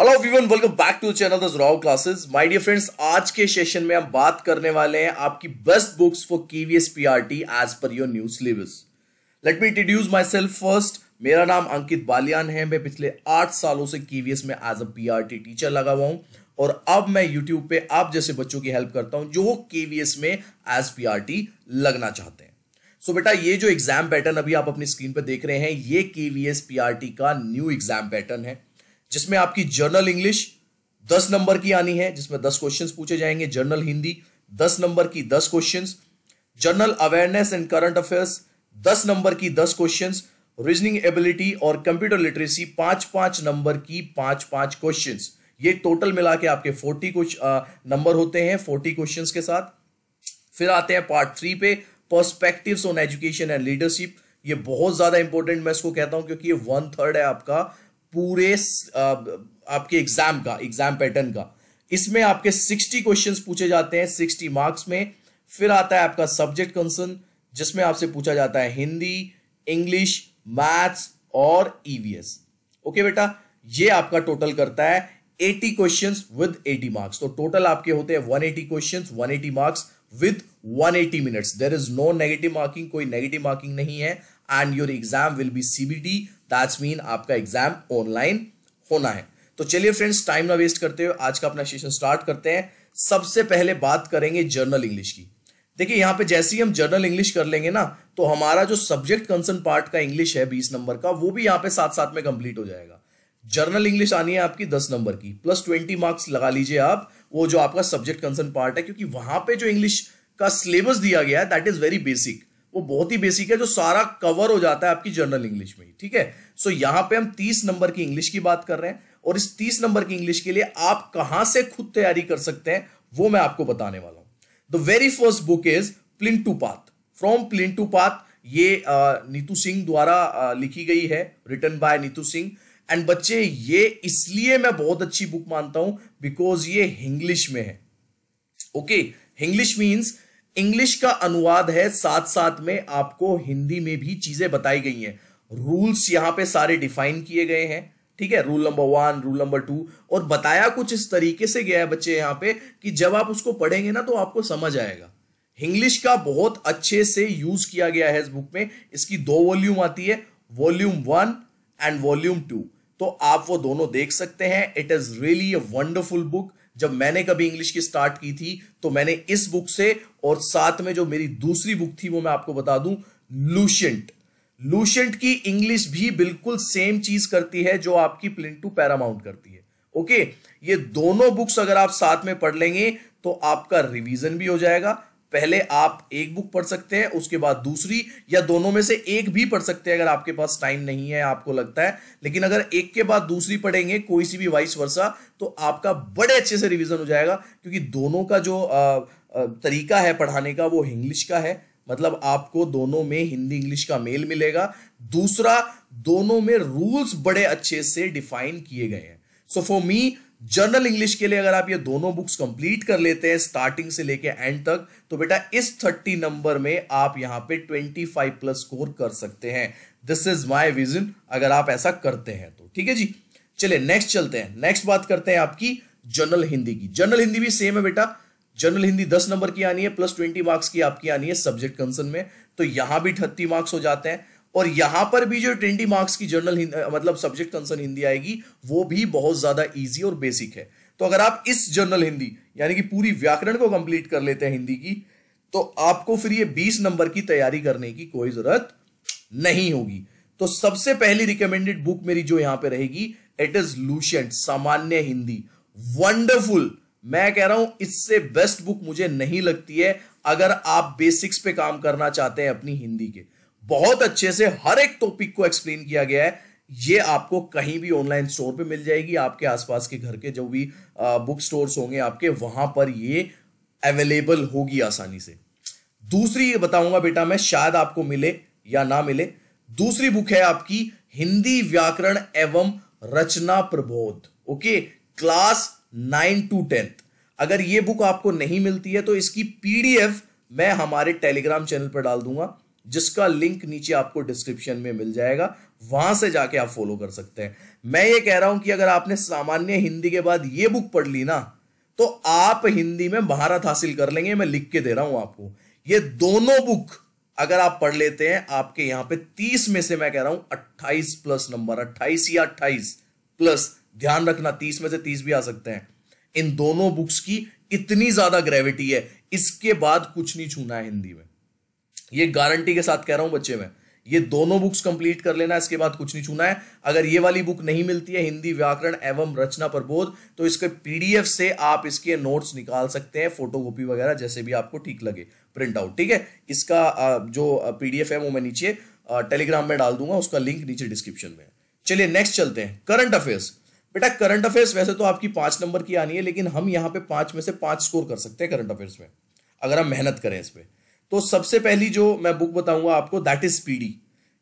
Hello everyone welcome back to channel Rao classes my dear friends आज के session में हम बात करने वाले हैं आपकी best books for KVS PRT as per your new syllabus let me introduce myself first मेरा नाम अंकित बालियान है। मैं पिछले आठ सालों से केवीएस में एज अ पीआरटी टीचर लगा हुआ हूँ। और अब मैं यूट्यूब पे आप जैसे बच्चों की हेल्प करता हूँ जो केवीएस में एज पीआरटी लगना चाहते हैं। सो so, बेटा, ये जो एग्ज़ाम पैटर्न अभी आप अपनी स्क्रीन पर देख रहे हैं, ये केवीएस पीआरटी का न्यू एग्ज़ाम पैटर्न है। जिसमें आपकी जर्नल इंग्लिश दस नंबर की आनी है, जिसमें दस क्वेश्चन पूछे जाएँगे जर्नल हिंदी दस नंबर की दस question general awareness and current affairs दस नंबर की दस क्वेश्चन रीजनिंग एबिलिटी और कंप्यूटर लिटरेसी पाँच पाँच नंबर की पाँच पाँच क्वेश्चन ये टोटल मिला के आपके फोर्टी कुछ नंबर होते हैं फोर्टी क्वेश्चन के साथ। फिर आते हैं पार्ट थ्री पे perspectives on education and leadership ये बहुत ज़्यादा इंपॉर्टेंट मैं इसको कहता हूँ क्योंकि ये वन थर्ड है आपका। पूरे आपके एग्ज़ाम का एग्ज़ाम पैटर्न का। इसमें आपके 60 क्वेश्चंस पूछे जाते हैं 60 मार्क्स में। फिर आता है आपका सब्जेक्ट कंसर्न जिसमें आपसे पूछा जाता है हिंदी इंग्लिश मैथ्स और ईवीएस ओके बेटा? ये आपका टोटल करता है 80 क्वेश्चंस विद 80 मार्क्स तो टोटल आपके होते हैं 180 questions 180 marks with 180 minutes there is no negative marking कोई नेगेटिव मार्किंग नहीं है। And your exam will be CBT that's mean आपका एग्ज़ाम ऑनलाइन होना है। तो चलिए फ्रेंड्स टाइम ना वेस्ट करते हुए आज का अपना सेशन स्टार्ट करते हैं। सबसे पहले बात करेंगे जर्नल इंग्लिश की। देखिए, यहाँ पे जैसे ही हम जर्नल इंग्लिश कर लेंगे ना तो हमारा जो सब्जेक्ट कंसर्न पार्ट का इंग्लिश है बीस नंबर का, वो भी यहाँ पे साथ साथ में कंप्लीट हो जाएगा। जर्नल इंग्लिश आनी है आपकी दस नंबर की। प्लस ट्वेंटी मार्क्स लगा लीजिए आप, वो जो आपका सब्जेक्ट कंसर्न पार्ट है, क्योंकि वहाँ पे जो इंग्लिश का सिलेबस दिया गया है दैट इज़ वेरी बेसिक वो बहुत ही बेसिक है, जो सारा कवर हो जाता है आपकी जर्नल इंग्लिश में ठीक है? सो यहाँ पे हम तीस नंबर की इंग्लिश की बात कर रहे हैं और इस तीस नंबर की इंग्लिश के लिए आप कहाँ से खुद तैयारी कर सकते हैं, वो मैं आपको बताने वाला हूँ। The very first book is plinth to path from plinth to path ये नीतू सिंह द्वारा लिखी गई है written by Neetu Singh. And बच्चे, ये इसलिए मैं बहुत अच्छी बुक मानता हूँ बिकॉज़ ये इंग्लिश में है। ओके इंग्लिश मीन्स इंग्लिश का अनुवाद है साथ साथ में आपको हिंदी में भी चीज़ें बताई गई हैं। रूल्स यहाँ पे सारे डिफाइन किए गए हैं, ठीक है? Rule number one rule number two और बताया कुछ इस तरीके से गया है बच्चे यहाँ पे कि जब आप उसको पढ़ेंगे ना तो आपको समझ आएगा। इंग्लिश का बहुत अच्छे से यूज़ किया गया है इस बुक में। इसकी दो वॉल्यूम आती है volume one and volume two तो आप वो दोनों देख सकते हैं। It is really a wonderful book जब मैंने कभी इंग्लिश की स्टार्ट की थी तो मैंने इस बुक से और साथ में जो मेरी दूसरी बुक थी वो मैं आपको बता दूँ लूशेंट लूशेंट की इंग्लिश भी बिल्कुल सेम चीज़ करती है जो आपकी प्लिंटू पैरामाउंट करती है। ओके ये दोनों बुक्स अगर आप साथ में पढ़ लेंगे तो आपका रिवीजन भी हो जाएगा। पहले आप एक बुक पढ़ सकते हैं, उसके बाद दूसरी, या दोनों में से एक भी पढ़ सकते हैं अगर आपके पास टाइम नहीं है, आपको लगता है। लेकिन अगर एक के बाद दूसरी पढ़ेंगे, कोई सी भी वाइस वर्षा तो आपका बड़े अच्छे से रिवीजन हो जाएगा, क्योंकि दोनों का जो तरीका है पढ़ाने का, वो इंग्लिश का है। मतलब आपको दोनों में हिंदी इंग्लिश का मेल मिलेगा। दूसरा, दोनों में रूल्स बड़े अच्छे से डिफाइन किए गए हैं। So for me general English के लिए अगर आप ये दोनों बुक्स कंप्लीट कर लेते हैं स्टार्टिंग से लेके एंड तक तो बेटा इस थर्टी नंबर में आप यहाँ पे ट्वेंटी फाइव प्लस स्कोर कर सकते हैं। दिस इज़ माई विजन अगर आप ऐसा करते हैं तो। ठीक है जी? चलिए नेक्स्ट चलते हैं। नेक्स्ट बात करते हैं आपकी जर्नल हिंदी की। जर्नल हिंदी भी सेम है बेटा। जनरल हिंदी दस नंबर की आनी है प्लस ट्वेंटी मार्क्स की आपकी आनी है सब्जेक्ट कंसर्न में तो यहाँ भी अठत्ती मार्क्स हो जाते हैं। और यहाँ पर भी जो ट्वेंटी मार्क्स की जर्नल मतलब सब्जेक्ट कंसर्न हिंदी आएगी, वो भी बहुत ज़्यादा इजी और बेसिक है। तो अगर आप इस जर्नल हिंदी यानी कि पूरी व्याकरण को कंप्लीट कर लेते हैं हिंदी की तो आपको फिर ये 20 नंबर की तैयारी करने की कोई ज़रूरत नहीं होगी। तो सबसे पहली रिकमेंडेड बुक मेरी जो यहाँ पे रहेगी इट इज़ लूशेंट सामान्य हिंदी वंडरफुल मैं कह रहा हूँ, इससे बेस्ट बुक मुझे नहीं लगती है अगर आप बेसिक्स पे काम करना चाहते हैं अपनी हिंदी के। बहुत अच्छे से हर एक टॉपिक को एक्सप्लेन किया गया है। ये आपको कहीं भी ऑनलाइन स्टोर पे मिल जाएगी, आपके आसपास के घर के जो भी बुक स्टोर्स होंगे आपके, वहाँ पर ये अवेलेबल होगी आसानी से। दूसरी ये बताऊँगा बेटा मैं, शायद आपको मिले या ना मिले। दूसरी बुक है आपकी, हिंदी व्याकरण एवं रचना Prabodh. Okay class nine to tenth. अगर ये बुक आपको नहीं मिलती है तो इसकी पीडीएफ मैं हमारे टेलीग्राम चैनल पर डाल दूँगा, जिसका लिंक नीचे आपको डिस्क्रिप्शन में मिल जाएगा। वहाँ से जाके आप फॉलो कर सकते हैं। मैं ये कह रहा हूँ कि अगर आपने सामान्य हिंदी के बाद ये बुक पढ़ ली ना तो आप हिंदी में महारत हासिल कर लेंगे, मैं लिख के दे रहा हूँ आपको। ये दोनों बुक अगर आप पढ़ लेते हैं, आपके यहाँ पे 30 में से मैं कह रहा हूँ 28 प्लस नंबर 28 या 28 प्लस ध्यान रखना 30 में से 30 भी आ सकते हैं। इन दोनों बुक्स की इतनी ज़्यादा ग्रेविटी है, इसके बाद कुछ नहीं छूना है हिंदी में। ये गारंटी के साथ कह रहा हूँ बच्चे में, ये दोनों बुक्स कंप्लीट कर लेना, इसके बाद कुछ नहीं छूना है। अगर ये वाली बुक नहीं मिलती है, हिंदी व्याकरण एवं रचना प्रबोध तो इसके पीडीएफ से आप इसके नोट्स निकाल सकते हैं फोटोकॉपी वगैरह जैसे भी आपको ठीक लगे प्रिंट आउट ठीक है? इसका जो पीडीएफ है वो मैं नीचे टेलीग्राम में डाल दूँगा, उसका लिंक नीचे डिस्क्रिप्शन में चलिए नेक्स्ट चलते हैं। करंट अफेयर्स बेटा करंट अफेयर्स वैसे तो आपकी पाँच नंबर की आनी है, लेकिन हम यहाँ पे पाँच में से पाँच स्कोर कर सकते हैं करंट अफेयर्स में, अगर हम मेहनत करें इस पर तो सबसे पहली जो मैं बुक बताऊँगा आपको दैट इज़ स्पीडी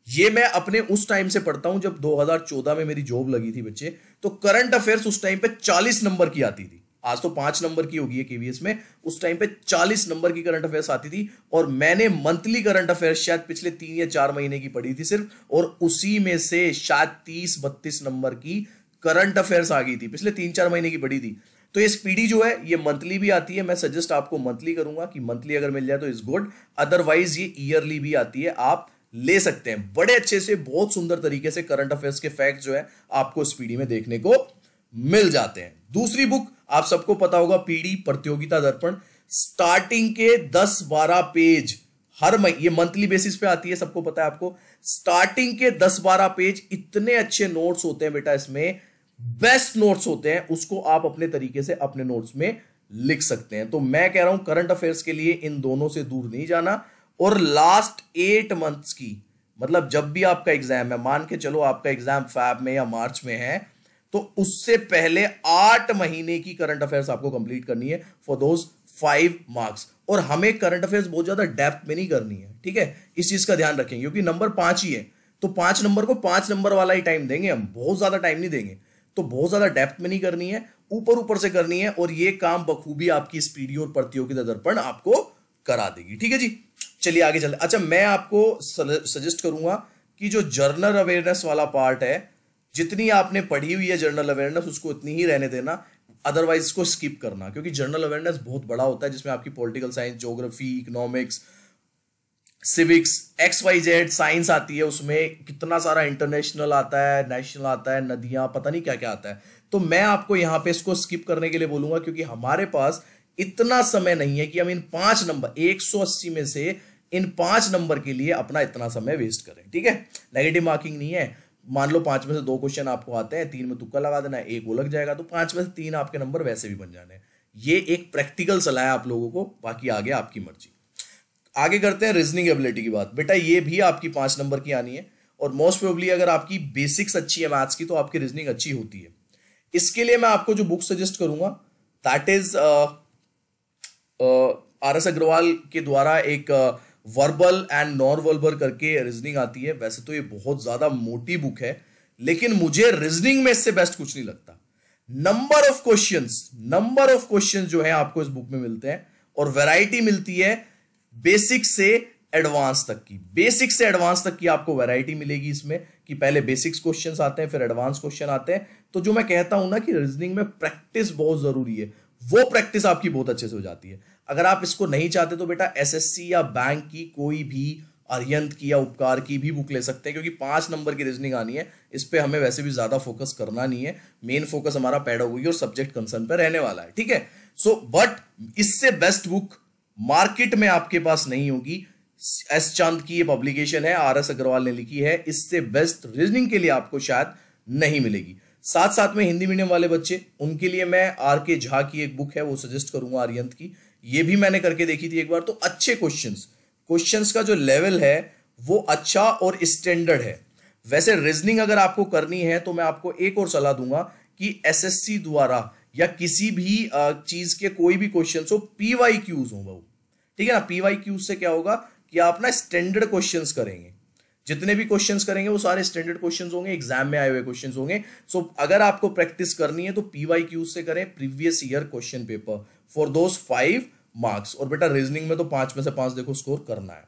ये मैं अपने उस टाइम से पढ़ता हूँ जब 2014 में मेरी जॉब लगी थी बच्चे तो करंट अफेयर्स उस टाइम पे 40 नंबर की आती थी। आज तो पाँच नंबर की होगी केवीएस में, उस टाइम पे 40 नंबर की करंट अफेयर्स आती थी, और मैंने मंथली करंट अफेयर्स शायद पिछले तीन या चार महीने की पढ़ी थी सिर्फ़, और उसी में से शायद तीस बत्तीस नंबर की करंट अफेयर्स आ गई थी, पिछले तीन चार महीने की पढ़ी थी। तो ये स्पीडी जो है, ये मंथली भी आती है। मैं सजेस्ट आपको मंथली करूँगा कि मंथली अगर मिल जाए तो इज़ गुड अदरवाइज़ ये ईयरली भी आती है। आप ले सकते हैं। बड़े अच्छे से, बहुत सुंदर तरीके से करंट अफेयर्स के फैक्ट जो है, आपको स्पीडी में देखने को मिल जाते हैं। दूसरी बुक आप सबको पता होगा, पीडी, प्रतियोगिता दर्पण। स्टार्टिंग के 10-12 पेज हर महीने ये मंथली बेसिस पे आती है, सबको पता है आपको। स्टार्टिंग के 10-12 पेज इतने अच्छे नोट्स होते हैं बेटा इसमें। बेस्ट नोट्स होते हैं, उसको आप अपने तरीके से अपने नोट्स में लिख सकते हैं। तो मैं कह रहा हूँ, करंट अफेयर्स के लिए इन दोनों से दूर नहीं जाना। और लास्ट एट मंथ्स की मतलब जब भी आपका एग्ज़ाम है, मान के चलो आपका एग्ज़ाम फैब में या मार्च में है तो उससे पहले आठ महीने की करंट अफेयर्स आपको कंप्लीट करनी है फॉर दोज फाइव मार्क्स और हमें करंट अफेयर्स बहुत ज़्यादा डेप्थ में नहीं करनी है, ठीक है? इस चीज़ का ध्यान रखेंगे क्योंकि नंबर पाँच ही है। तो पाँच नंबर को पाँच नंबर वाला ही टाइम देंगे हम, बहुत ज़्यादा टाइम नहीं देंगे। तो बहुत ज़्यादा डेप्थ में नहीं करनी है ऊपर ऊपर से करनी है और ये काम बखूबी आपकी स्पीडी और प्रतियोगिता दर्पण आपको करा देगी। ठीक है जी? चलिए आगे चलते अच्छा मैं आपको सजेस्ट करूँगा कि जो जर्नल अवेयरनेस वाला पार्ट है, जितनी आपने पढ़ी हुई है जर्नल अवेयरनेस उसको इतनी ही रहने देना अदरवाइज़ इसको स्किप करना, क्योंकि जर्नल अवेयरनेस बहुत बड़ा होता है, जिसमें आपकी political science geography economics civics X Y Z science आती है, उसमें कितना सारा इंटरनेशनल आता है नेशनल आता है, नदियाँ, पता नहीं क्या क्या आता है। तो मैं आपको यहाँ पे इसको स्किप करने के लिए बोलूँगा, क्योंकि हमारे पास इतना समय नहीं है कि हम इन पाँच नंबर 180 में से इन पाँच नंबर के लिए अपना इतना समय वेस्ट करें, ठीक है? नेगेटिव मार्किंग नहीं है। मान लो पाँच में से दो क्वेश्चन आपको आते हैं, तीन में तुक्का लगा देना है, एक वो लग जाएगा तो पाँच में से तीन आपके नंबर वैसे भी बन जाने ये एक प्रैक्टिकल सलाह है आप लोगों को, बाकी आगे आपकी मर्ज़ी। आगे करते हैं रीजनिंग एबिलिटी की बात। बेटा, ये भी आपकी पाँच नंबर की आनी है और मोस्ट प्रोबली अगर आपकी बेसिक्स अच्छी है मैथ्स की तो आपकी रीजनिंग अच्छी होती है। इसके लिए मैं आपको जो बुक सजेस्ट करूँगा that is R S Agarwal के द्वारा एक वर्बल एंड नॉन वर्बल करके रीजनिंग आती है। वैसे तो ये बहुत ज़्यादा मोटी बुक है, लेकिन मुझे रीजनिंग में इससे बेस्ट कुछ नहीं लगता। Number of questions number of questions जो है आपको इस बुक में मिलते हैं और वैरायटी मिलती है। बेसिक से एडवांस तक की। बेसिक से एडवांस तक की आपको वैरायटी मिलेगी इसमें कि पहले बेसिक्स क्वेश्चंस आते हैं, फिर एडवांस क्वेश्चन आते हैं। तो जो मैं कहता हूँ ना कि रीजनिंग में प्रैक्टिस बहुत ज़रूरी है। वो प्रैक्टिस आपकी बहुत अच्छे से हो जाती है। अगर आप इसको नहीं चाहते तो बेटा एसएससी या बैंक की कोई भी अरियंत की या उपकार की भी बुक ले सकते हैं, क्योंकि पाँच नंबर की रीजनिंग आनी है। इस पर हमें वैसे भी ज़्यादा फोकस करना नहीं है। मेन फोकस हमारा पैडागोगी और सब्जेक्ट कंसर्न पर रहने वाला है, ठीक है? सो बट इससे बेस्ट बुक मार्केट में आपके पास नहीं होगी। एस चाँद की ये पब्लिकेशन है, आर एस अग्रवाल ने लिखी है, इससे बेस्ट रीजनिंग के लिए आपको शायद नहीं मिलेगी। साथ साथ में हिंदी मीडियम वाले बच्चे, उनके लिए मैं आर के झा की एक बुक है, वो सजेस्ट करूँगा आर्यंत की। ये भी मैंने करके देखी थी एक बार तो अच्छे क्वेश्चंस क्वेश्चंस का जो लेवल है, वो अच्छा और स्टैंडर्ड है। वैसे रीजनिंग अगर आपको करनी है तो मैं आपको एक और सलाह दूँगा कि एसएससी द्वारा या किसी भी चीज़ के कोई भी क्वेश्चन हो पीवाई क्यूज हो वो ठीक है ना? पीवाई क्यूज से क्या होगा कि आप ना स्टैंडर्ड क्वेश्चन करेंगे। जितने भी क्वेश्चंस करेंगे वो सारे स्टैंडर्ड क्वेश्चंस होंगे एग्ज़ाम में आए हुए क्वेश्चंस होंगे। सो so, अगर आपको प्रैक्टिस करनी है तो पीवाई क्यूज से करें previous year question paper for those five marks और बेटा रीजनिंग में तो पाँच में से पाँच देखो स्कोर करना है।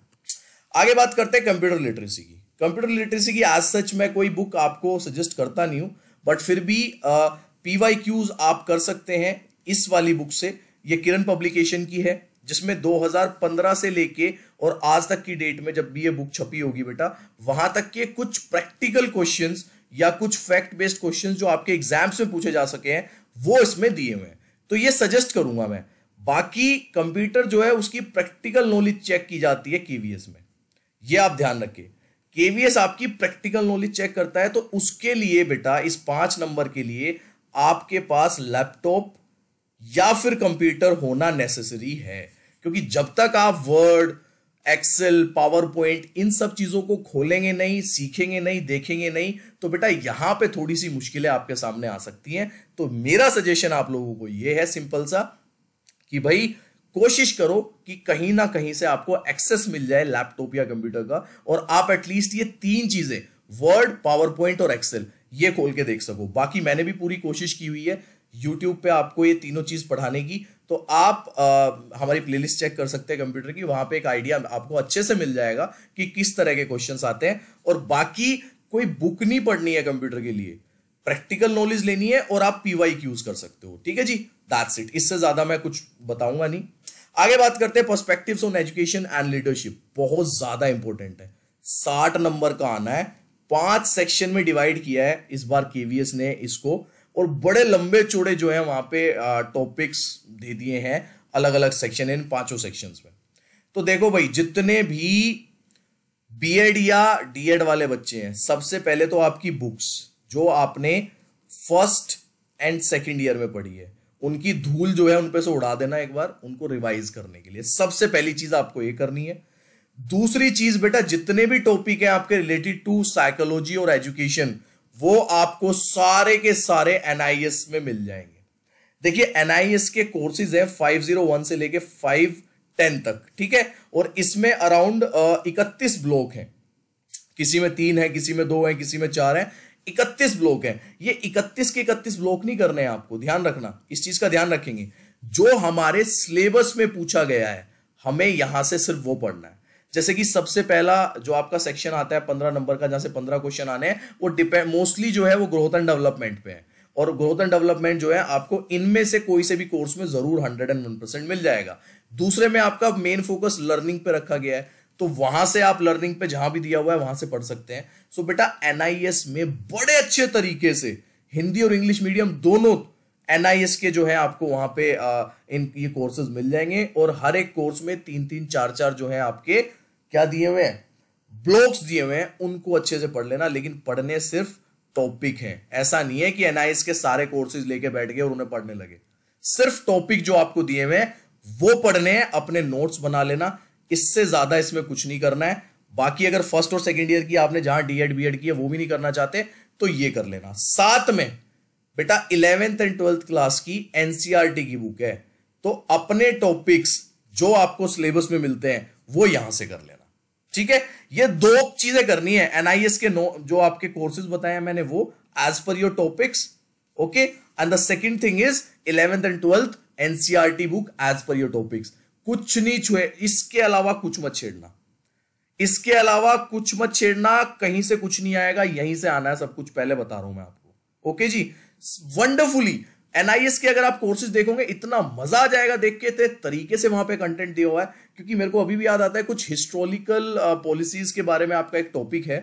आगे बात करते हैं कंप्यूटर लिटरेसी की। कंप्यूटर लिटरेसी की आज सच मैं कोई बुक आपको सजेस्ट करता नहीं हूँ बट फिर भी पीवाई क्यूज आप कर सकते हैं इस वाली बुक से। ये किरण पब्लिकेशन की है। जिसमें 2015 से लेके और आज तक की डेट में जब भी ये बुक छपी होगी बेटा, वहाँ तक के कुछ प्रैक्टिकल क्वेश्चंस या कुछ फैक्ट बेस्ड क्वेश्चंस जो आपके एग्ज़ाम्स में पूछे जा सके हैं, वो इसमें दिए हुए हैं। तो ये सजेस्ट करूँगा मैं। बाकी कंप्यूटर जो है, उसकी प्रैक्टिकल नॉलेज चेक की जाती है केवीएस में। ये आप ध्यान रखें। केवीएस आपकी प्रैक्टिकल नॉलेज चेक करता है तो उसके लिए बेटा, इस पाँच नंबर के लिए आपके पास लैपटॉप या फिर कंप्यूटर होना नेसेसरी है। क्योंकि जब तक आप वर्ड एक्सेल पावर पॉइंट इन सब चीज़ों को खोलेंगे नहीं, सीखेंगे नहीं, देखेंगे नहीं तो बेटा यहाँ पे थोड़ी सी मुश्किलें आपके सामने आ सकती हैं। तो मेरा सजेशन आप लोगों को यह है सिंपल सा कि भाई कोशिश करो कि कहीं ना कहीं से आपको एक्सेस मिल जाए लैपटॉप या कंप्यूटर का और आप एटलीस्ट ये तीन चीज़ें वर्ड पावर पॉइंट और एक्सेल ये खोल के देख सको। बाकी मैंने भी पूरी कोशिश की हुई है। यूट्यूब पे आपको ये तीनों चीज़ पढ़ाने की तो आप आ, हमारी प्लेलिस्ट चेक कर सकते हैं कंप्यूटर की वहाँ पे एक आइडिया आपको अच्छे से मिल जाएगा कि किस तरह के क्वेश्चन आते हैं और बाकी कोई बुक नहीं पढ़नी है कंप्यूटर के लिए। प्रैक्टिकल नॉलेज लेनी है और आप पीवाई यूज़ कर सकते हो ठीक है जी? दैट्स इट इससे ज़्यादा मैं कुछ बताऊँगा नहीं। आगे बात करते हैं perspectives on education and leadership बहुत ज़्यादा इंपॉर्टेंट है। साठ नंबर का आना है। पाँच सेक्शन में डिवाइड किया है। इस बार केवीएस ने इसको और बड़े लंबे चौड़े जो है वहाँ पे टॉपिक्स दे दिए हैं अलग अलग सेक्शन इन पाँचों सेक्शंस में। तो देखो भाई, जितने भी बीएड या डीएड वाले बच्चे हैं, सबसे पहले तो आपकी बुक्स जो आपने फ़र्स्ट एंड सेकंड ईयर में पढ़ी है, उनकी धूल जो है उन पे से उड़ा देना एक बार, उनको रिवाइज करने के लिए। सबसे पहली चीज़ आपको ये करनी है। दूसरी चीज़ बेटा, जितने भी टॉपिक है आपके रिलेटेड टू साइकोलॉजी और एजुकेशन वो आपको सारे के सारे एनआईएस में मिल जाएँगे। देखिए एनआईएस के कोर्सेज है 501 से लेके 510 तक, ठीक है? और इसमें अराउंड इकतीस ब्लॉक हैं। किसी में तीन है, किसी में दो है, किसी में चार है, इकतीस ब्लॉक है। ये इकतीस के इकतीस ब्लॉक नहीं करने हैं आपको, ध्यान रखना, इस चीज़ का ध्यान रखेंगे। जो हमारे सिलेबस में पूछा गया है, हमें यहाँ से सिर्फ़ वो पढ़ना है। जैसे कि सबसे पहला जो आपका सेक्शन आता है पंद्रह नंबर का जहाँ से पंद्रह क्वेश्चन आने हैं वो डिपेंड मोस्टली जो है वो ग्रोथ एंड डेवलपमेंट पे है। और ग्रोथ एंड डेवलपमेंट जो है आपको इनमें से कोई से भी कोर्स में ज़रूर हंड्रेड एंड वन परसेंट मिल जाएगा। दूसरे में आपका मेन फोकस लर्निंग पे रखा गया है तो वहाँ से आप लर्निंग पे जहाँ भी दिया हुआ है वहाँ से पढ़ सकते हैं। सो बेटा एनआईएस में बड़े अच्छे तरीके से हिंदी और इंग्लिश मीडियम दोनों एनआईएस के जो है आपको वहाँ पे आ, इन ये कोर्सेज मिल जाएँगे। और हर एक कोर्स में तीन तीन चार चार जो है आपके क्या दिए हुए हैं? ब्लॉक्स दिए हुए हैं, उनको अच्छे से पढ़ लेना, लेकिन पढ़ने सिर्फ़ टॉपिक हैं। ऐसा नहीं है कि एनआईएस के सारे कोर्सेज लेके बैठ गए और उन्हें पढ़ने लगे। सिर्फ़ टॉपिक जो आपको दिए हुए हैं, वो पढ़ने हैं, अपने नोट्स बना लेना। इससे ज़्यादा इसमें कुछ नहीं करना है। बाकी अगर फ़र्स्ट और सेकेंड ईयर की आपने जहाँ डीएड बी की है, वो भी नहीं करना चाहते तो ये कर लेना। साथ में, बेटा इलेवेंथ एंड ट्वेल्थ क्लास की एनसीआरटी की बुक है। तो अपने टॉपिक्स जो आपको सिलेबस में मिलते हैं, वो यहाँ से कर लेना। ठीक है? ये दो चीज़ें करनी है एनआईएस के नो जो आपके कोर्सेज बताए मैंने वो as per your topics okay and the second thing is eleventh and twelfth NCERT book as per your topics कुछ नहीं छुए, इसके अलावा कुछ मत छेड़ना। इसके अलावा कुछ मत छेड़ना, कहीं से कुछ नहीं आएगा, यहीं से आना है, सब कुछ पहले बता रहा हूँ मैं आपको। ओके जी? वंडरफुली एनआईएस के अगर आप कोर्सेज देखोगे, इतना मज़ा आ जाएगा देख के थे तरीके से वहाँ पे कंटेंट दिया हुआ है, क्योंकि मेरे को अभी भी याद आता है, कुछ हिस्टोरिकल पॉलिसीज़ के बारे में आपका एक टॉपिक है।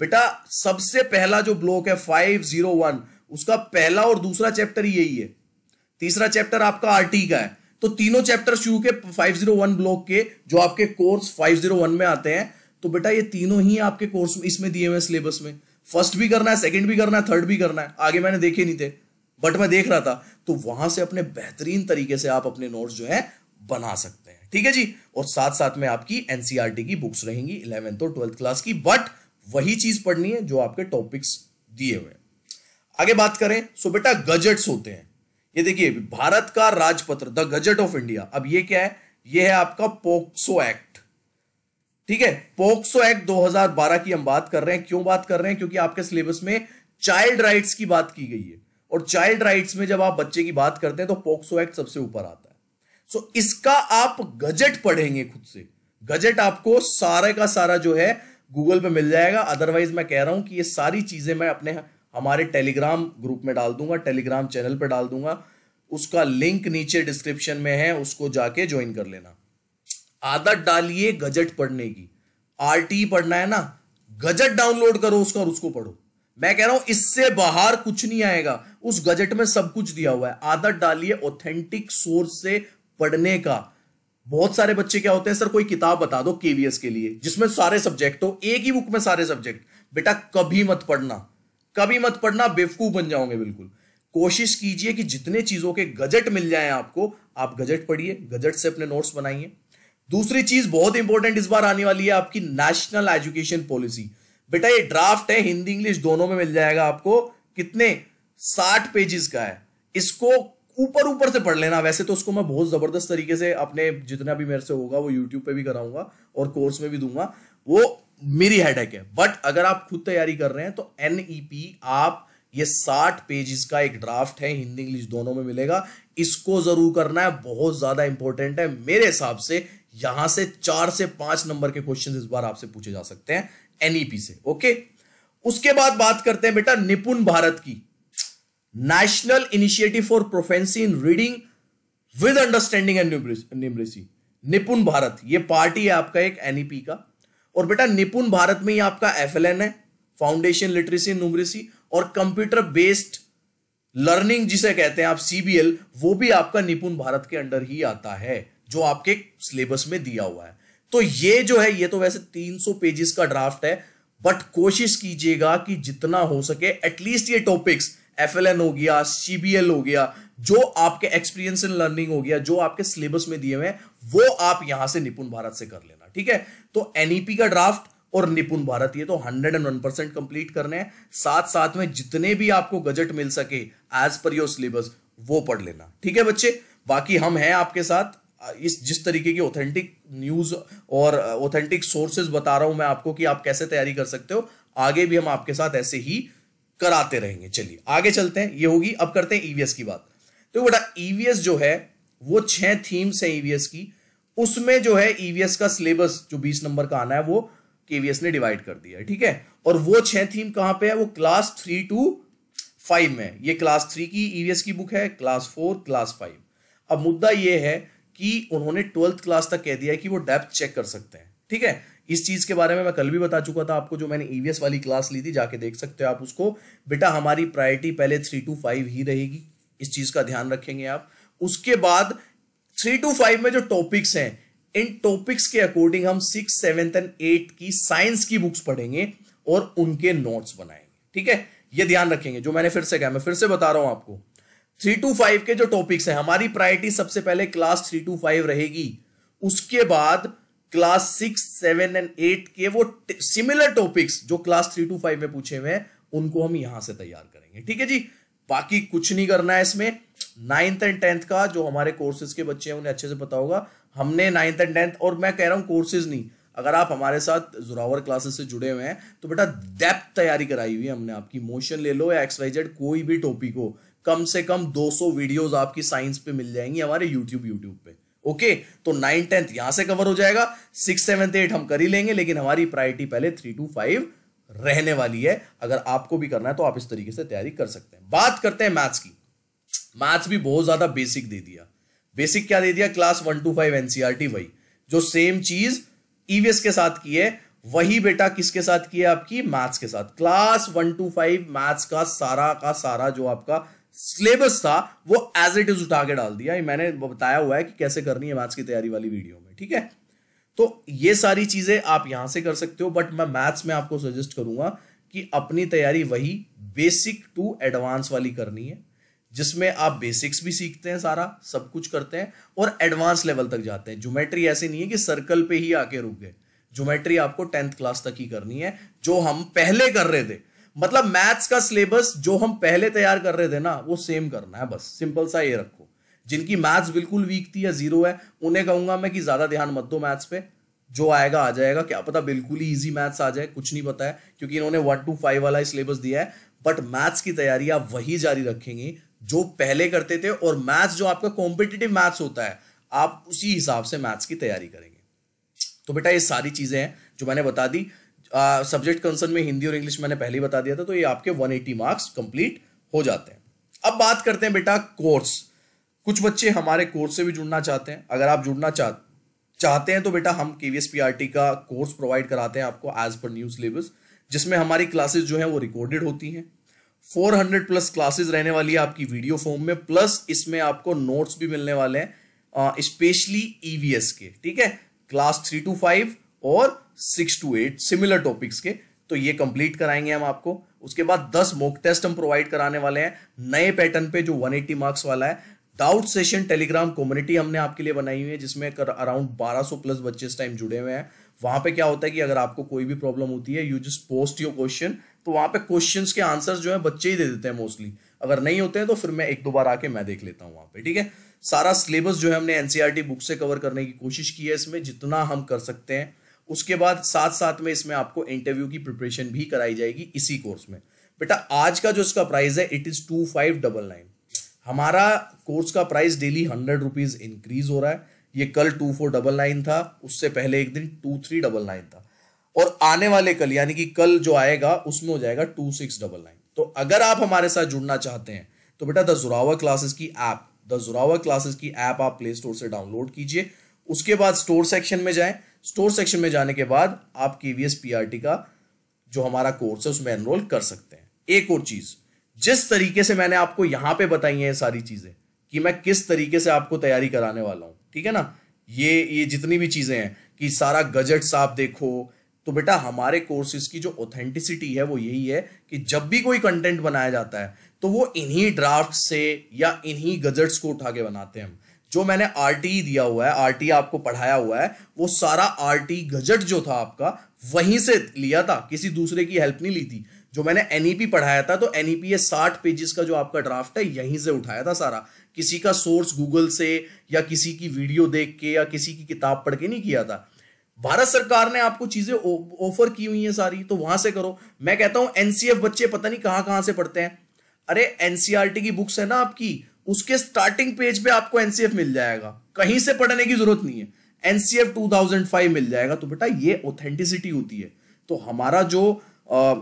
बेटा, सबसे पहला जो ब्लॉक है फाइव ज़ीरो वन उसका पहला और दूसरा चैप्टर यही है। तीसरा चैप्टर आपका आरटी का है। तो तीनों चैप्टर शुरू के 501 ब्लॉक के, जो आपके कोर्स 501 में आते हैं तो बेटा ये तीनों ही आपके कोर्स इसमें दिए हुए सिलेबस में। फ़र्स्ट भी करना है सेकंड भी करना है थर्ड भी करना है। आगे मैंने देखे नहीं थे। बट मैं देख रहा था तो वहाँ से अपने बेहतरीन तरीके से आप अपने नोट्स जो है, बना सकते हैं। ठीक है जी? और साथ साथ में आपकी एनसीआरटी e की बुक्स रहेंगी इलेवेंथ और ट्वेल्थ क्लास की बट वही चीज़ पढ़नी है जो आपके टॉपिक्स दिए हुए आगे बात करें सो बेटा गजट्स होते हैं। ये देखिए, भारत का राजपत्र द गजट ऑफ़ इंडिया अब ये क्या है? ये है आपका पोक्सो एक्ट ठीक है? पोक्सो एक्ट 2012 की हम बात कर रहे हैं। क्यों बात कर रहे हैं? क्योंकि आपके सिलेबस में चाइल्ड राइट्स की बात की गई है। और चाइल्ड राइट्स में जब आप बच्चे की बात करते हैं तो पोक्सो एक्ट सबसे ऊपर आता है। सो so, इसका आप गजट पढ़ेंगे खुद से। गजट आपको सारे का सारा जो है गूगल पे मिल जाएगा। अदरवाइज़ मैं कह रहा हूँ कि ये सारी चीज़ें मैं अपने हमारे टेलीग्राम ग्रुप में डाल दूँगा टेलीग्राम चैनल पर डाल दूँगा। उसका लिंक नीचे डिस्क्रिप्शन में है उसको जाके ज्वाइन कर लेना। आदत डालिए गजट पढ़ने की। आरटी पढ़ना है ना? गजट डाउनलोड करो उसका और उसको पढ़ो। मैं कह रहा हूँ, इससे बाहर कुछ नहीं आएगा। उस गजट में सब कुछ दिया हुआ है। आदत डालिए ऑथेंटिक सोर्स से पढ़ने का। बहुत सारे बच्चे क्या होते हैं, सर, कोई किताब बता दो केवीएस के लिए, जिसमें सारे सब्जेक्ट हो, एक ही बुक में सारे सब्जेक्ट बेटा, कभी मत पढ़ना। कभी मत पढ़ना, बेवकूफ़ बन जाओगे बिल्कुल। कोशिश कीजिए कि जितने चीज़ों के गजट मिल जाए आपको, आप गजट पढ़िए, गजट से अपने नोट्स बनाइए। दूसरी चीज़ बहुत इंपॉर्टेंट इस बार आने वाली है आपकी नेशनल एजुकेशन पॉलिसी बेटा, ये ड्राफ्ट है, हिंदी, इंग्लिश दोनों में मिल जाएगा आपको। कितने? साठ पेजेस का है। इसको ऊपर ऊपर से पढ़ लेना। वैसे तो उसको मैं बहुत ज़बरदस्त तरीके से अपने जितना भी मेरे से होगा, वो यूट्यूब पे भी कराऊँगा और कोर्स में भी दूँगा। वो मेरी हेडेक है। बट अगर आप खुद तैयारी कर रहे हैं तो एनईपी e आप ये साठ पेजेस का एक ड्राफ्ट है, हिंदी, इंग्लिश दोनों में मिलेगा। इसको ज़रूर करना है। बहुत ज़्यादा इंपॉर्टेंट है। मेरे हिसाब से यहाँ से चार से पाँच नंबर के क्वेश्चन इस बार आपसे पूछे जा सकते हैं। एनईपी e से ओके उसके बाद बात करते हैं बेटा निपुण भारत की। National initiative for proficiency in reading with understanding and numeracy Nipun Bharat, ये पार्टी है आपका एक एनईपी e का। और बेटा निपुण भारत में ही आपका एफएलएन है फाउंडेशन लिटरेसी न्यूमरेसी और कंप्यूटर बेस्ड लर्निंग जिसे कहते हैं आप सीबीएल वो भी आपका निपुण भारत के अंडर ही आता है, जो आपके सिलेबस में दिया हुआ है। तो ये जो है, ये तो वैसे 300 पेजेस का ड्राफ्ट है बट कोशिश कीजिएगा कि जितना हो सके एटलीस्ट ये टॉपिक्स एफएलएन हो गया सीबीएल हो गया, जो आपके एक्सपीरियंस इन लर्निंग हो गया, जो आपके सिलेबस में दिए हुए हैं, वो आप यहाँ से निपुण भारत से कर लेना, ठीक है? तो एनईपी का ड्राफ्ट और निपुण भारत, ये तो 101 परसेंट कंप्लीट करने हैं साथ साथ में जितने भी आपको गजट मिल सके एज पर योर सिलेबस वो पढ़ लेना, ठीक है बच्चे? बाकी हम हैं आपके साथ इस, जिस तरीके की ऑथेंटिक न्यूज़ और ऑथेंटिक सोर्सेज बता रहा हूँ मैं आपको कि आप कैसे तैयारी कर सकते हो, आगे भी हम आपके साथ ऐसे ही कराते रहेंगे। चलिए, आगे चलते हैं, ये होगी, अब करते हैं ईवीएस की बात। तो बेटा ईवीएस जो है, वो छह थीम्स है ईवीएस की। उसमें जो है ईवीएस का सिलेबस जो 20 नंबर का आना है, वो केवीएस ने डिवाइड कर दिया है, ठीक है? और वो छह थीम कहाँ पे है? वो क्लास थ्री टू फाइव में ये क्लास थ्री की ईवीएस की बुक है क्लास फोर क्लास फाइव अब मुद्दा ये है कि उन्होंने ट्वेल्थ क्लास तक कह दिया है कि वो डेप्थ चेक कर सकते हैं। ठीक है? इस चीज़ के बारे में मैं कल भी बता चुका था आपको, जो मैंने ईवीएस वाली क्लास ली थी, जाके देख सकते हो आप उसको। बेटा, हमारी प्रायोरिटी पहले थ्री टू फाइव ही रहेगी। इस चीज़ का ध्यान रखेंगे आप। उसके बाद थ्री टू फाइव में जो टॉपिक्स हैं, इन टॉपिक्स के अकॉर्डिंग हम सिक्स सेवेंथ एंड एट की साइंस की बुक्स पढ़ेंगे और उनके नोट्स बनाएँगे। ठीक है? ये ध्यान रखेंगे, जो मैंने फिर से कहा, मैं फिर से बता रहा हूँ आपको। थ्री टू फाइव के जो टॉपिक्स हैं, हमारी प्रायोरिटी सबसे पहले क्लास थ्री टू फाइव रहेगी। उसके बाद class six seven and eight के वो सिमिलर टॉपिक्स जो क्लास थ्री टू फाइव में पूछे हुए हैं, उनको हम यहाँ से तैयार करेंगे। ठीक है जी? बाकी कुछ नहीं करना है इसमें। नाइन्थ एंड टेंथ का जो हमारे कोर्सेज के बच्चे हैं, उन्हें अच्छे से पता होगा। हमने नाइन्थ एंड टेंथ और मैं कह रहा हूँ कोर्सेज नहीं। अगर आप हमारे साथ जुरावर क्लासेस से जुड़े हुए हैं तो बेटा डेप्थ तैयारी कराई हुई है हमने आपकी। मोशन ले लो या एक्सवाइजेड कोई भी टॉपिक हो कम से कम 200 वीडियोस आपकी साइंस पे मिल जाएँगी हमारे यूट्यूब यूट्यूब पे। ओके तो नाइन टेंथ यहाँ से कवर हो जाएगा। सिक्स सेवेंथ एट हम कर ही लेंगे, लेकिन हमारी प्रायोरिटी पहले थ्री टू फाइव रहने वाली है। अगर आपको भी करना है तो आप इस तरीके से तैयारी कर सकते हैं। बात करते हैं मैथ्स की। मैथ्स भी बहुत ज़्यादा बेसिक दे दिया। बेसिक क्या दे दिया? Class one to five NCERT वही। जो सेम चीज़ ईवीएस के साथ की है, वही बेटा किसके साथ की है आपकी? मैथ्स के साथ। Class one to five maths का सारा का सारा जो आपका सिलेबस था, वो एज इट इज़ उठा के डाल दिया। मैंने बताया हुआ है कि कैसे करनी है मैथ्स की तैयारी वाली वीडियो में, ठीक है? तो ये सारी चीज़ें आप यहाँ से कर सकते हो बट मैं मैथ्स में आपको सजेस्ट करूँगा कि अपनी तैयारी वही बेसिक टू एडवांस वाली करनी है, जिसमें आप बेसिक्स भी सीखते हैं सारा, सब कुछ करते हैं और एडवांस लेवल तक जाते हैं। ज्योमेट्री ऐसी नहीं है कि सर्कल पे ही आके रुक गए। ज्योमेट्री आपको टेंथ क्लास तक ही करनी है, जो हम पहले कर रहे थे। मतलब मैथ्स का सिलेबस जो हम पहले तैयार कर रहे थे ना, वो सेम करना है बस। सिंपल सा ये रखो। जिनकी मैथ्स बिल्कुल वीक थी या ज़ीरो है, उन्हें कहूँगा मैं कि ज़्यादा ध्यान मत दो मैथ्स पे। जो आएगा, आ जाएगा। क्या पता बिल्कुल ही इजी मैथ्स आ जाए, कुछ नहीं पता है, क्योंकि इन्होंने वन टू फाइव वाला सिलेबस दिया है। बट मैथ्स की तैयारी आप वही जारी रखेंगे, जो पहले करते थे, और मैथ्स जो आपका कॉम्पिटेटिव मैथ्स होता है, आप उसी हिसाब से मैथ्स की तैयारी करेंगे। तो बेटा ये सारी चीज़ें हैं जो मैंने बता दी। सब्जेक्ट कंसर्न में हिंदी और इंग्लिश मैंने पहले ही बता दिया था तो ये आपके 180 मार्क्स कंप्लीट हो जाते हैं। अब बात करते हैं बेटा कोर्स कुछ बच्चे हमारे कोर्स से भी जुड़ना चाहते हैं। अगर आप जुड़ना चाह चाहते हैं तो बेटा हम पीआरटी का कोर्स प्रोवाइड कराते हैं आपको एज पर न्यू सिलेबस जिसमें हमारी क्लासेस जो है वो रिकॉर्डेड होती हैं। 400 प्लस क्लासेस रहने वाली है आपकी वीडियो फॉर्म में प्लस इसमें आपको नोट्स भी मिलने वाले हैं स्पेशली ईवीएस e के, ठीक है? क्लास थ्री टू फाइव और six to eight similar topics के तो ये कंप्लीट कराएँगे हम आपको। उसके बाद दस मॉक टेस्ट हम प्रोवाइड कराने वाले हैं। नए पैटर्न पे जो 180 मार्क्स वाला है डाउट सेशन टेलीग्राम कम्युनिटी हमने आपके लिए बनाई हुई है, जिसमें अराउंड 1200 प्लस बच्चे इस टाइम जुड़े हुए हैं। वहाँ पे क्या होता है कि अगर आपको कोई भी प्रॉब्लम होती है you just post your question तो वहाँ पे क्वेश्चंस के आंसर्स जो है बच्चे ही दे देते हैं मोस्टली अगर नहीं होते हैं तो फिर मैं एक दो बार आके मैं देख लेता हूँ वहाँ पे, ठीक है? सारा सिलेबस जो है हमने एनसीआरटी बुक e से कवर करने की कोशिश की है इसमें, जितना हम कर सकते हैं। उसके बाद साथ साथ में इसमें आपको इंटरव्यू की प्रिपरेशन भी कराई जाएगी इसी कोर्स में। बेटा, आज का जो इसका प्राइस है it is two five double nine हमारा कोर्स का price daily hundred rupees increase हो रहा है। ये कल टू फोर डबल नाइन था, उससे पहले एक दिन टू थ्री डबल नाइन था। और आने वाले कल, यानी कि कल जो आएगा, उसमें हो जाएगा टू सिक्स डबल नाइन तो अगर आप हमारे साथ जुड़ना चाहते हैं तो बेटा द जुरावा क्लासेस की ऐप द जुरावा क्लासेस की ऐप आप प्ले स्टोर से डाउनलोड कीजिए। उसके बाद स्टोर सेक्शन में जाएँ। स्टोर सेक्शन में जाने के बाद आप केवीएस पीआरटी का जो हमारा कोर्स है, उसमें एनरोल कर सकते हैं। एक और चीज़, जिस तरीके से मैंने आपको यहाँ पे बताई है सारी चीज़ें, कि मैं किस तरीके से आपको तैयारी कराने वाला हूँ, ठीक है ना? ये ये जितनी भी चीज़ें हैं कि सारा गजट्स आप देखो तो बेटा हमारे कोर्सेज की जो ऑथेंटिसिटी है, वो यही है कि जब भी कोई कंटेंट बनाया जाता है तो वो इन्हीं ड्राफ्ट से या इन्हीं गजट्स को उठा के बनाते हैं हम। जो मैंने आर दिया हुआ है, आरटी आपको पढ़ाया हुआ है, वो सारा आर गजट जो था आपका, वहीं से लिया था, किसी दूसरे की हेल्प नहीं ली थी। जो मैंने एनईपी पढ़ाया था तो एनईपी ये साठ पेजेस का जो आपका ड्राफ्ट है, यहीं से उठाया था सारा। किसी का सोर्स गूगल से, या किसी की वीडियो देख के, या किसी की किताब पढ़ के नहीं किया था। भारत सरकार ने आपको चीज़ें ऑफ़र की हुई हैं सारी तो वहाँ से करो। मैं कहता हूँ एनसीएफ बच्चे पता नहीं कहाँ कहाँ से पढ़ते हैं। अरे एनसीआरटी की बुक्स है ना आपकी उसके स्टार्टिंग पेज पे आपको एनसीएफ मिल जाएगा। कहीं से पढ़ने की ज़रूरत नहीं है। एनसीएफ 2005 मिल जाएगा। तो बेटा ये ऑथेंटिसिटी होती है। तो हमारा जो आ,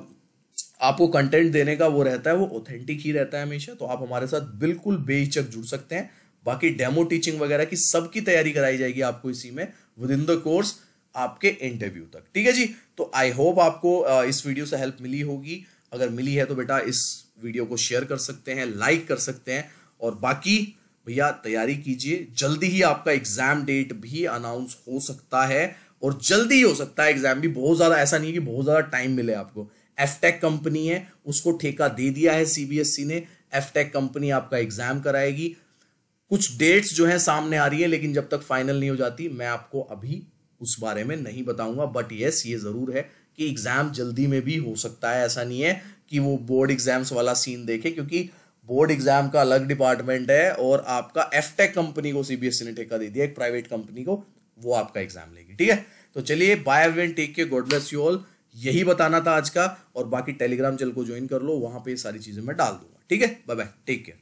आपको कंटेंट देने का वो रहता है वो ऑथेंटिक ही रहता है हमेशा। तो आप हमारे साथ बिल्कुल बेहिचक जुड़ सकते हैं। बाकी डेमो टीचिंग वगैरह की सबकी तैयारी कराई जाएगी आपको इसी में विद इन द कोर्स आपके इंटरव्यू तक। ठीक है जी? तो आई होप आपको इस वीडियो से हेल्प मिली होगी। अगर मिली है तो बेटा इस वीडियो को शेयर कर सकते हैं लाइक कर सकते हैं। और बाकी भैया, तैयारी कीजिए। जल्दी ही आपका एग्ज़ाम डेट भी अनाउंस हो सकता है और जल्दी ही हो सकता है एग्ज़ाम भी। बहुत ज़्यादा ऐसा नहीं है कि बहुत ज़्यादा टाइम मिले आपको। एफटेक कंपनी है, उसको ठेका दे दिया है सीबीएसई e ने। एफटेक कंपनी आपका एग्ज़ाम कराएगी। कुछ डेट्स जो है सामने आ रही है, लेकिन जब तक फाइनल नहीं हो जाती, मैं आपको अभी उस बारे में नहीं बताऊँगा। बट यस ये ज़रूर है कि एग्ज़ाम जल्दी में भी हो सकता है। ऐसा नहीं है कि वो बोर्ड एग्ज़ाम्स वाला सीन देखे, क्योंकि बोर्ड एग्ज़ाम का अलग डिपार्टमेंट है और आपका एफटेक कंपनी को सीबीएसई e ने ठेका दे दिया, एक प्राइवेट कंपनी को, वो आपका एग्ज़ाम लेगी, ठीक है? तो चलिए bye take care God bless you all यही बताना था आज का, और बाकी टेलीग्राम चैनल को ज्वाइन कर लो, वहाँ पे सारी चीज़ें मैं डाल दूँगा, ठीक है? Bye bye take care